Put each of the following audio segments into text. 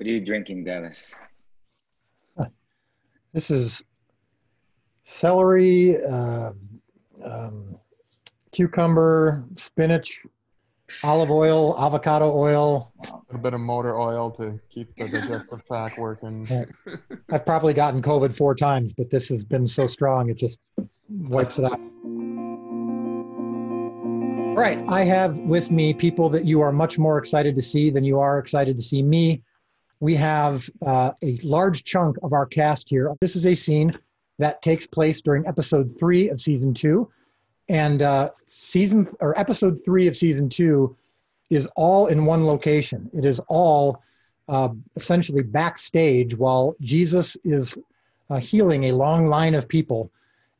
What are you drinking, Dennis? This is celery, uh, um, cucumber, spinach, olive oil, avocado oil. Wow. A bit of motor oil to keep the digestive tract working. Yeah. I've probably gotten COVID four times, but this has been so strong it just wipes it out. All right, I have with me people that you are much more excited to see than you are excited to see me. We have uh, a large chunk of our cast here. This is a scene that takes place during episode three of season two, and uh, season or episode three of season two is all in one location. It is all uh, essentially backstage while Jesus is uh, healing a long line of people,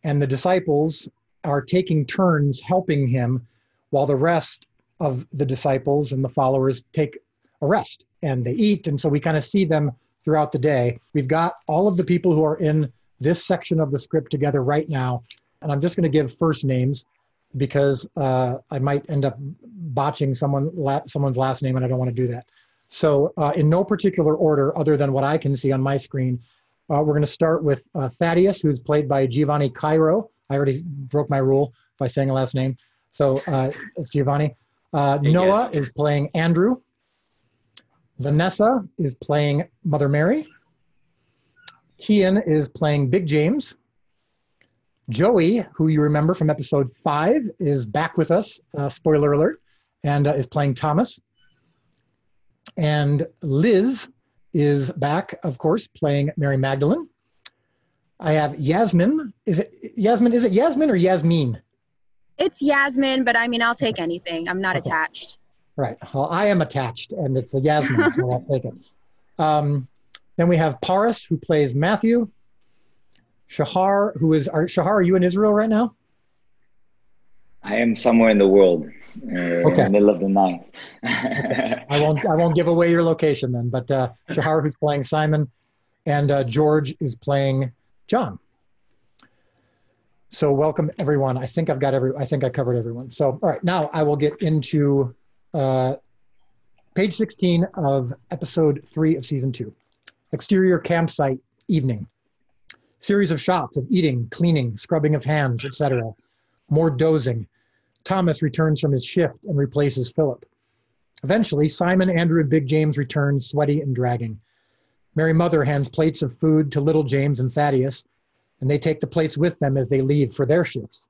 and the disciples are taking turns helping him, while the rest of the disciples and the followers take a rest and they eat. And so we kind of see them throughout the day. We've got all of the people who are in this section of the script together right now, and I'm just going to give first names because uh, I might end up botching someone la- someone's last name, and I don't want to do that. So, uh, in no particular order, other than what I can see on my screen, uh, we're going to start with uh, Thaddeus, who's played by Giavani Cairo. I already broke my rule by saying a last name, so uh, it's Giavani. Uh, Noah is playing Andrew. Vanessa is playing Mother Mary. Kian is playing Big James. Joey, who you remember from episode five, is back with us. Uh, spoiler alert, and uh, is playing Thomas. And Liz is back, of course, playing Mary Magdalene. I have Yasmin. Is it Yasmin? Is it Yasmin or Yasmin? It's Yasmin, but I mean, I'll take anything. I'm not Okay. attached. Right. Well, I am attached, and it's a Yasmin, so I'll take it. Um, then we have Paras, who plays Matthew. Shahar, who is are, Shahar? Are you in Israel right now? I am somewhere in the world, uh, in Okay. the middle of the night. I won't. I won't give away your location then. But uh, Shahar, who's playing Simon, and uh, George is playing John. So welcome everyone. I think I've got every. I think I covered everyone. So all right, now I will get into uh, page 16 of episode three of season two. Exterior campsite evening. Series of shots of eating, cleaning, scrubbing of hands, etc. More dozing. Thomas returns from his shift and replaces Philip. Eventually, Simon, Andrew, and Big James return, sweaty and dragging. Mary Mother hands plates of food to little James and Thaddeus, and they take the plates with them as they leave for their shifts.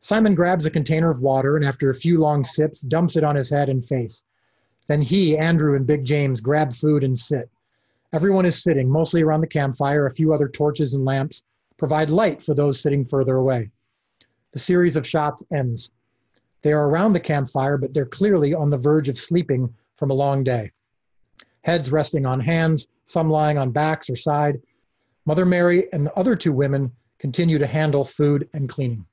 Simon grabs a container of water and, after a few long sips, dumps it on his head and face. Then he, Andrew, and Big James grab food and sit. Everyone is sitting, mostly around the campfire. A few other torches and lamps provide light for those sitting further away. The series of shots ends. They are around the campfire, but they're clearly on the verge of sleeping from a long day. Heads resting on hands, some lying on backs or side. Mother Mary and the other two women continue to handle food and cleaning.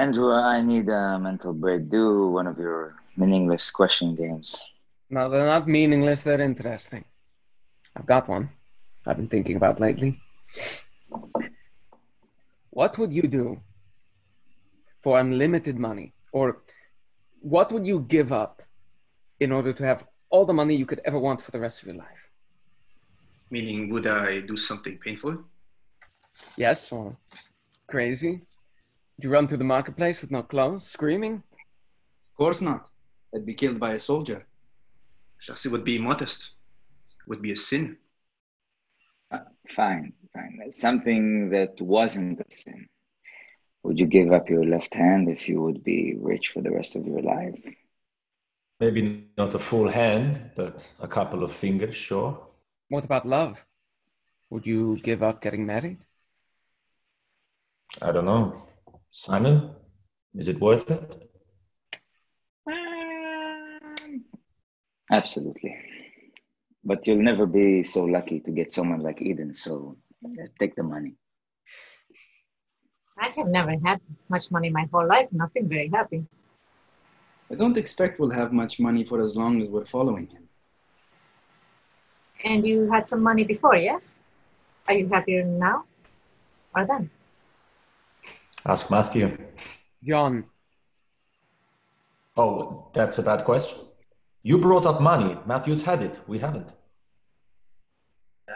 Andrew, I need a mental break. Do one of your meaningless question games. No, they're not meaningless, they're interesting. I've got one I've been thinking about lately. What would you do for unlimited money? Or what would you give up in order to have all the money you could ever want for the rest of your life? Meaning, would I do something painful? Yes, or crazy? Would you run through the marketplace with no clothes, screaming? Of course not. I'd be killed by a soldier. Just it would be modest. Would be a sin. Uh, fine, fine. Something that wasn't a sin. Would you give up your left hand if you would be rich for the rest of your life? Maybe not a full hand, but a couple of fingers, sure. What about love? Would you give up getting married? I don't know. Simon, is it worth it? Um, Absolutely. But you'll never be so lucky to get someone like Eden, so uh, take the money. I have never had much money my whole life, not been very happy. I don't expect we'll have much money for as long as we're following him. And you had some money before, yes? Are you happier now or then? Ask Matthew. John, Oh, that's a bad question. You brought up money. Matthew's had it. We haven't. Yeah.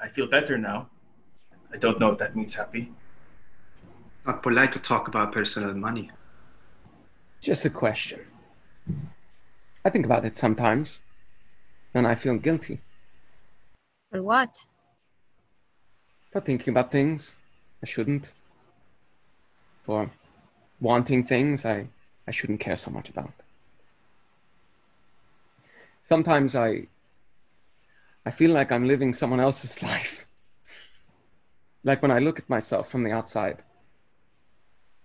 I feel better now. I don't know if that means happy. Not polite to talk about personal money. Just a question. I think about it sometimes, and I feel guilty For what? for thinking about things I shouldn't, for wanting things I, I shouldn't care so much about. Sometimes I I feel like I'm living someone else's life. like when I look at myself from the outside,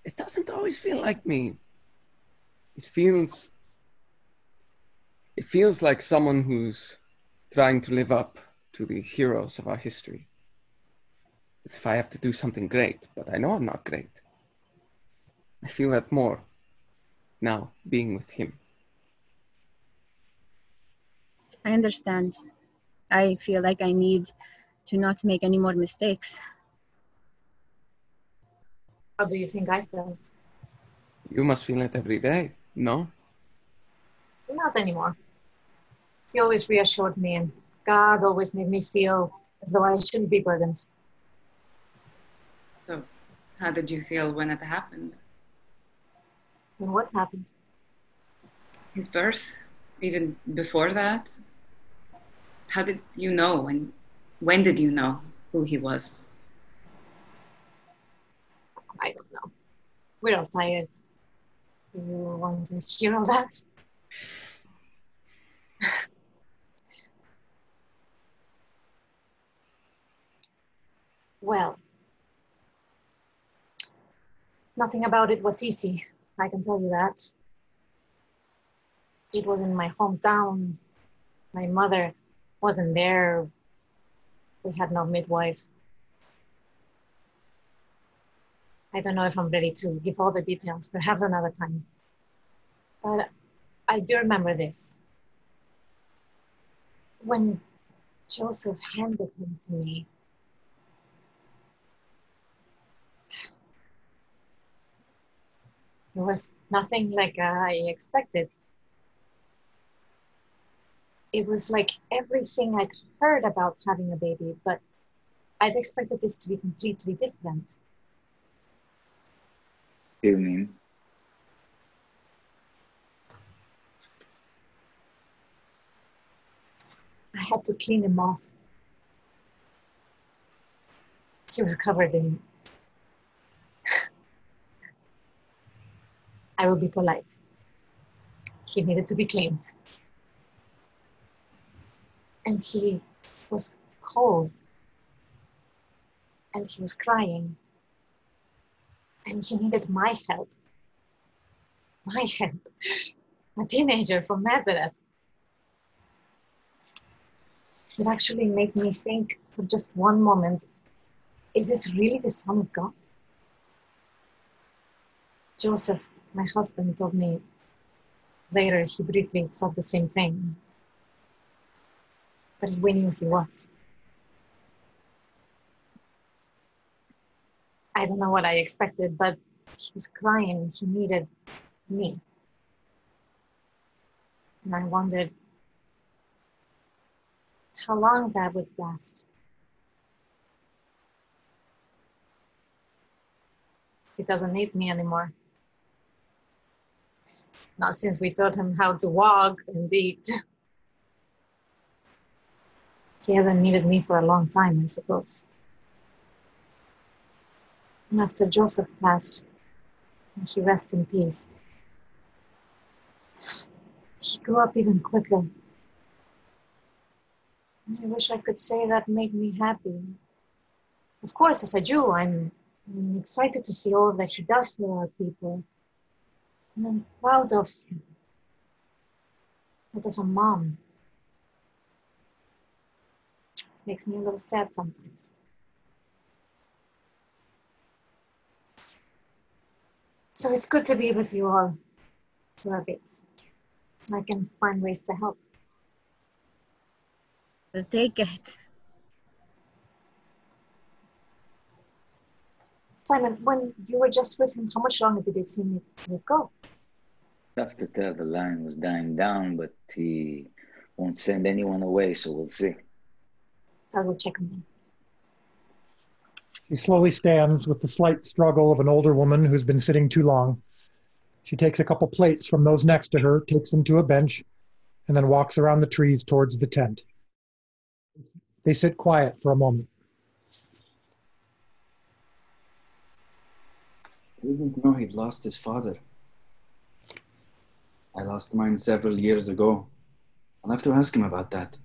it doesn't always feel like me. It feels it feels like someone who's trying to live up to the heroes of our history. As if I have to do something great, but I know I'm not great. I feel that more now being with him. I understand. I feel like I need to not make any more mistakes. How do you think I felt? You must feel it every day, no? Not anymore. He always reassured me, and God always made me feel as though I shouldn't be burdened. So, how did you feel when it happened? And what happened? His birth, even before that? How did you know and when did you know who he was? I don't know. We're all tired. Do you want to hear all that? well, nothing about it was easy. I can tell you that. It was in my hometown. My mother wasn't there. We had no midwife. I don't know if I'm ready to give all the details, perhaps another time. But I do remember this. When Joseph handed him to me, it was nothing like uh, I expected. It was like everything I'd heard about having a baby, but I'd expected this to be completely different. Do you mean? I had to clean him off. He was covered in. I will be polite. He needed to be cleaned. And he was cold. And he was crying. And he needed my help. My help. A teenager from Nazareth. It actually made me think for just one moment is this really the Son of God? Joseph, my husband, told me later he briefly thought the same thing. But we knew he was. I don't know what I expected, but he was crying. He needed me. And I wondered how long that would last. He doesn't need me anymore. Not since we taught him how to walk and eat. He hasn't needed me for a long time, I suppose. And after Joseph passed, and he rest in peace, he grew up even quicker. I wish I could say that made me happy. Of course, as a Jew, I'm, I'm excited to see all that he does for our people. And I'm proud of him. But as a mom, makes me a little sad sometimes. So it's good to be with you all for a bit. I can find ways to help. I'll take it. Simon, when you were just with him, how much longer did it seem it would go? Tough to tell. The line was dying down, but he won't send anyone away, so we'll see. So I'll go check on them. She slowly stands with the slight struggle of an older woman who's been sitting too long. She takes a couple plates from those next to her, takes them to a bench, and then walks around the trees towards the tent. They sit quiet for a moment. Didn't know he'd lost his father. I lost mine several years ago. I'll have to ask him about that.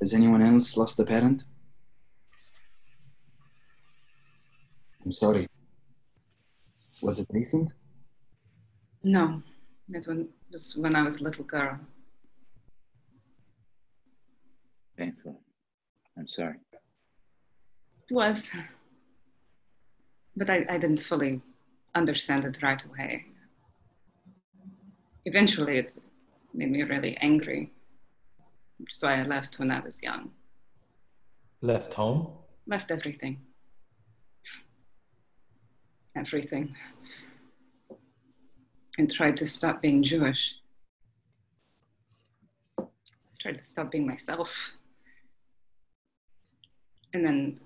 Has anyone else lost a parent? I'm sorry. Was it recent? No, it was when I was a little girl. Painful. I'm sorry. It was. But I, I didn't fully understand it right away. Eventually, it made me really angry. Which is why I left when I was young. Left home? Left everything. Everything. And tried to stop being Jewish. Tried to stop being myself. And then,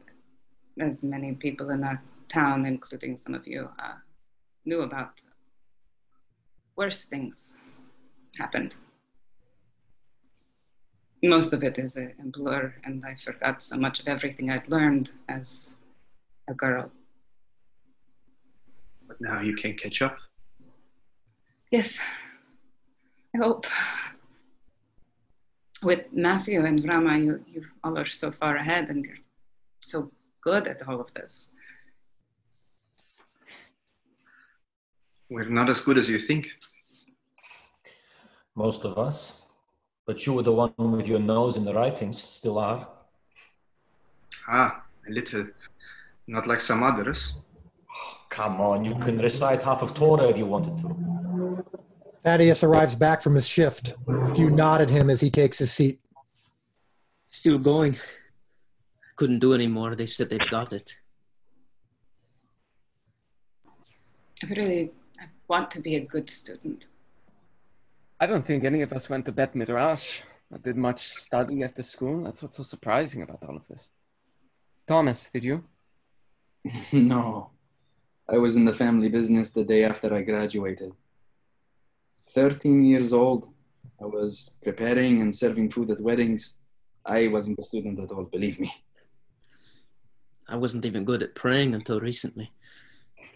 as many people in our town, including some of you, uh, knew about, worse things happened. Most of it is a, a blur, and I forgot so much of everything I'd learned as a girl. But now you can catch up. Yes, I hope. With Matthew and Ramah, you, you all are so far ahead and you're so good at all of this. We're not as good as you think. Most of us. But you were the one with your nose in the writings, still are. Ah, a little. Not like some others. Come on, you can recite half of Torah if you wanted to. Thaddeus arrives back from his shift. A few nod at him as he takes his seat. Still going. Couldn't do anymore. They said they've got it. I really I want to be a good student. I don't think any of us went to Bet Midrash or did much study after school. That's what's so surprising about all of this. Thomas, did you? no. I was in the family business the day after I graduated. 13 years old. I was preparing and serving food at weddings. I wasn't a student at all, believe me. I wasn't even good at praying until recently.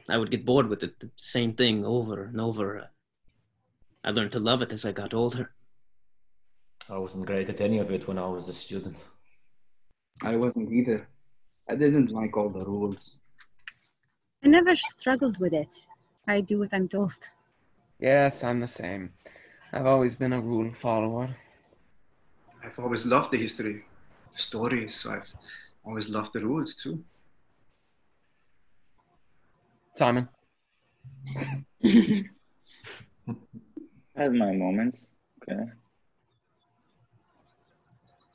I would get bored with it, the same thing over and over. I learned to love it as I got older. I wasn't great at any of it when I was a student. I wasn't either. I didn't like all the rules. I never struggled with it. I do what I'm told. Yes, I'm the same. I've always been a rule follower. I've always loved the history, the stories. So I've always loved the rules too. Simon. I have my moments. Okay.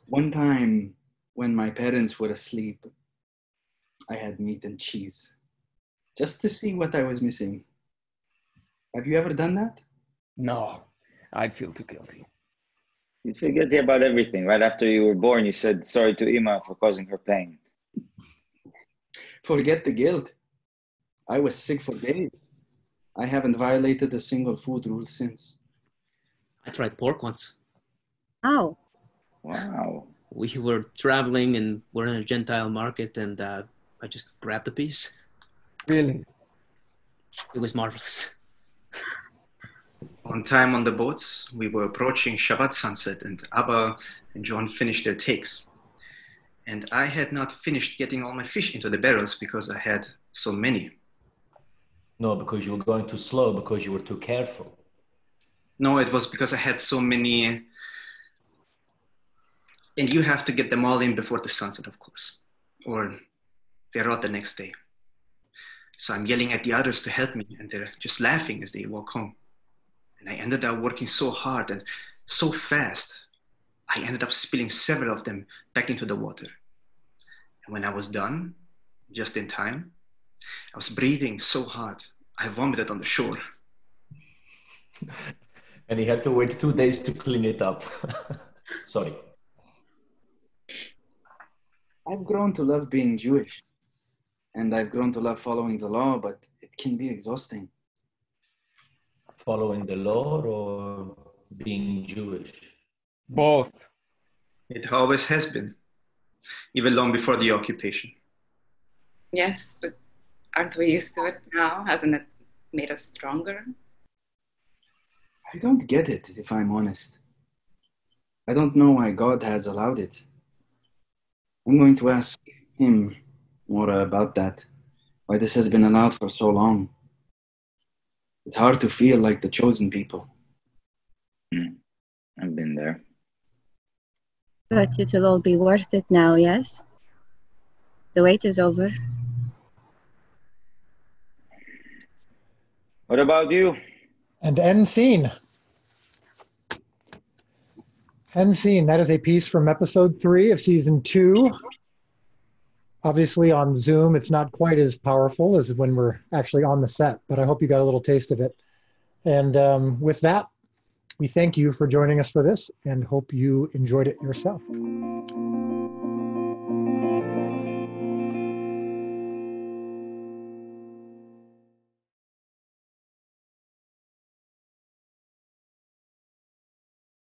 One time when my parents were asleep, I had meat and cheese just to see what I was missing. Have you ever done that? No, I'd feel too guilty. You feel guilty about everything. Right after you were born, you said sorry to Ima for causing her pain. Forget the guilt. I was sick for days. I haven't violated a single food rule since. I tried pork once. Oh. Wow. We were traveling and we're in a Gentile market, and uh, I just grabbed a piece. Really? It was marvelous. On time on the boats, we were approaching Shabbat sunset, and Abba and John finished their takes. And I had not finished getting all my fish into the barrels because I had so many. No, because you were going too slow, because you were too careful. No, it was because I had so many. And you have to get them all in before the sunset, of course, or they're out the next day. So I'm yelling at the others to help me, and they're just laughing as they walk home. And I ended up working so hard and so fast, I ended up spilling several of them back into the water. And when I was done, just in time, I was breathing so hard, I vomited on the shore. and he had to wait two days to clean it up. Sorry. I've grown to love being Jewish, and I've grown to love following the law, but it can be exhausting. Following the law or being Jewish? Both. It always has been, even long before the occupation. Yes, but aren't we used to it now? Hasn't it made us stronger? I don't get it, if I'm honest. I don't know why God has allowed it. I'm going to ask Him more about that, why this has been allowed for so long. It's hard to feel like the chosen people. Mm. I've been there. But it will all be worth it now, yes? The wait is over. What about you? And end scene. End scene. That is a piece from episode three of season two. Obviously, on Zoom, it's not quite as powerful as when we're actually on the set, but I hope you got a little taste of it. And um, with that, we thank you for joining us for this and hope you enjoyed it yourself.